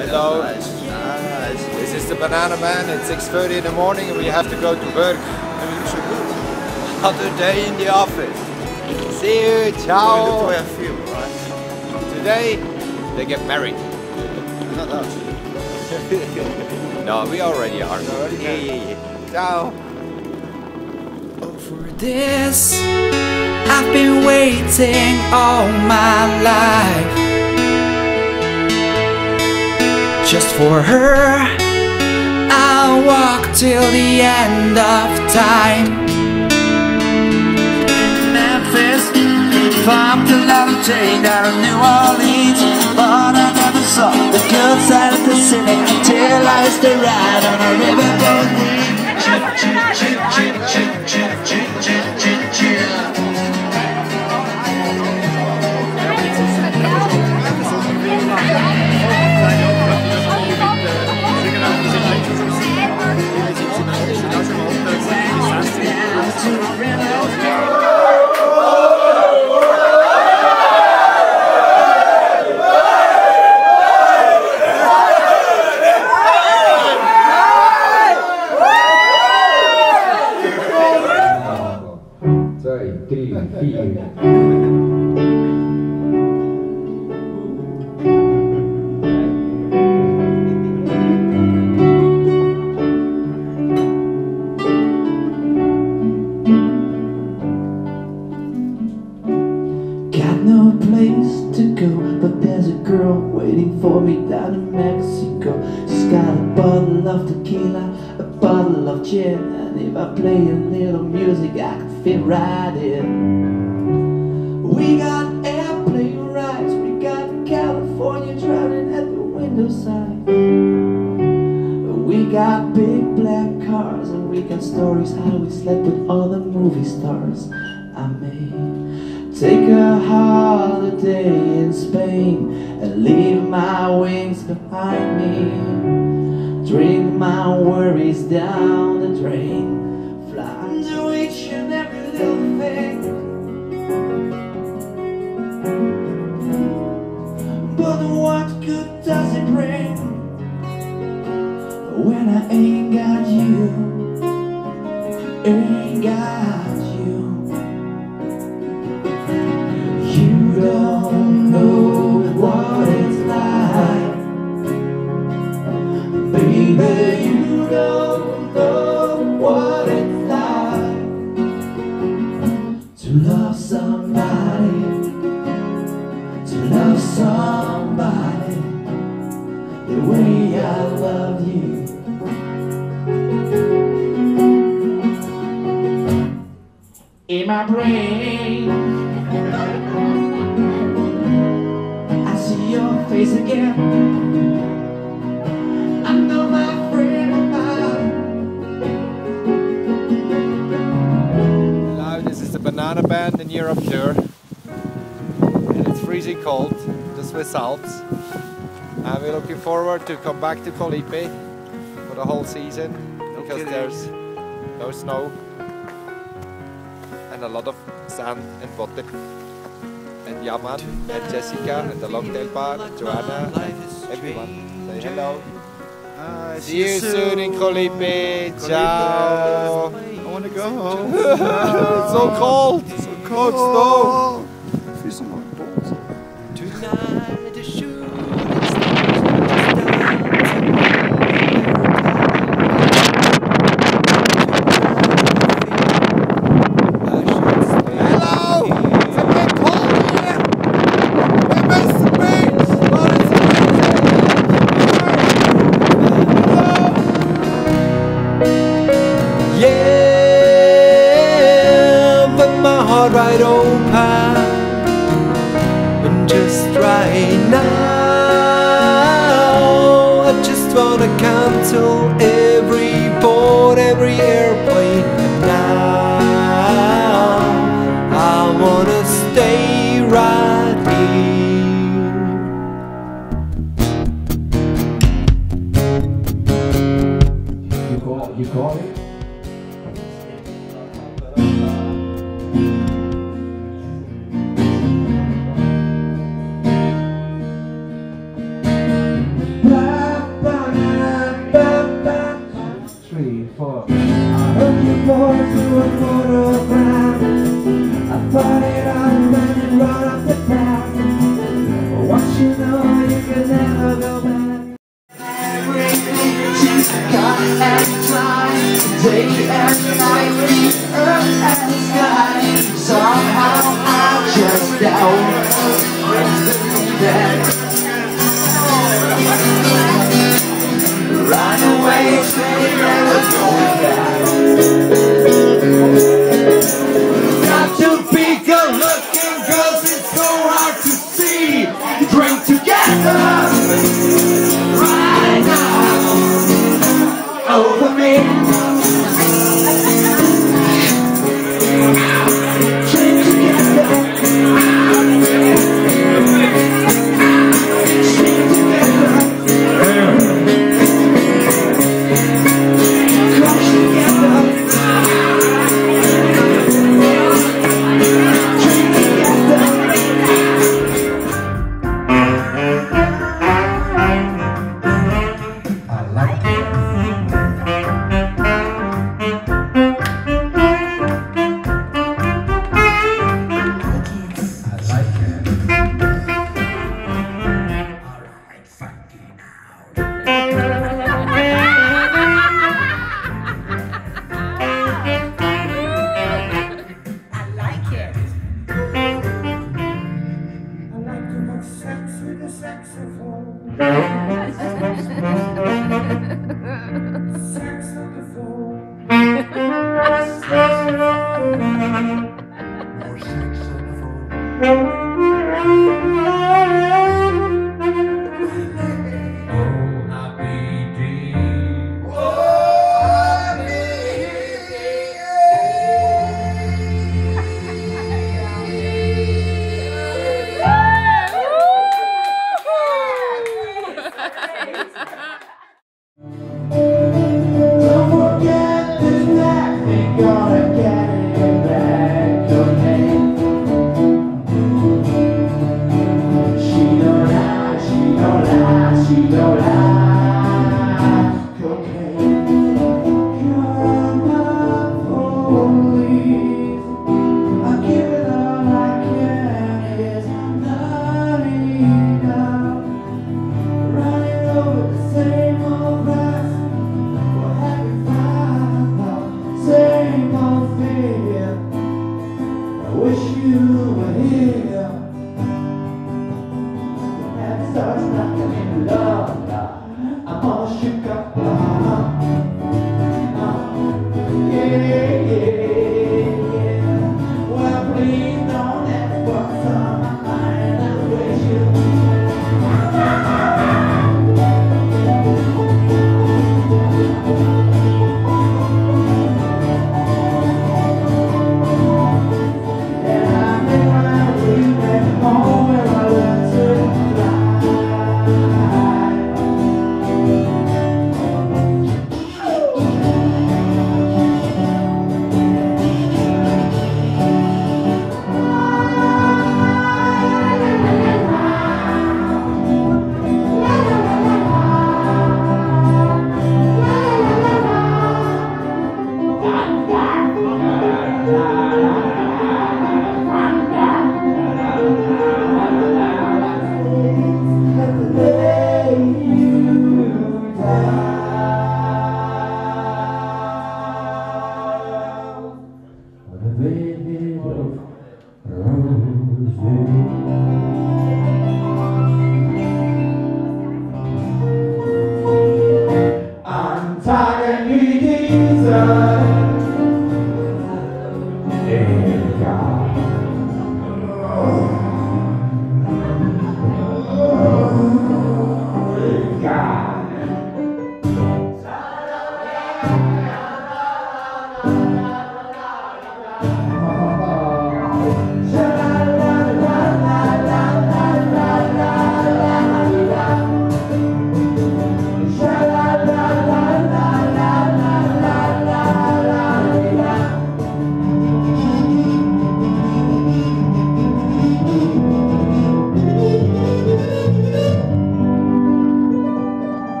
Hello. Ah, this is the Banana Man. It's 6.30 in the morning and we have to go to work. Another day in the office. See you. Ciao. I feel. Today, they get married. Not that. No, we already are. Already yeah, yeah, yeah. Ciao. For this, I've been waiting all my life. Just for her, I'll walk till the end of time. Memphis, from to Lauderdale down to New Orleans, but I never saw the good side of the city till I used to ride on a riverboat. Zwei, got a bottle of tequila, a bottle of gin, and if I play a little music, I can fit right in. We got airplane rides, we got California drowning at the window side. We got big black cars, and we got stories how we slept with all the movie stars. I may take a holiday in Spain and leave my wings behind me. Drink my worries down the drain, fly to each and every little thing. But what good does it bring my brain. I see your face again. I know my friend of mine. Hello, this is the Banana Band in Europe tour. And it's freezing cold, the Swiss Alps. And we're looking forward to come back to Koh Lipe for the whole season because kidding. there's no snow and a lot of sand and water. And Yaman and Jessica and the Longtail Bar, Joanna, and everyone. Say hello. Hi, See you soon in Koh Lipe. Ciao. I want to go home. it's so cold. so cold, snow. Freezing my balls. Right open And just right now I just wanna cancel every board, every airplane floor I can be Jesus.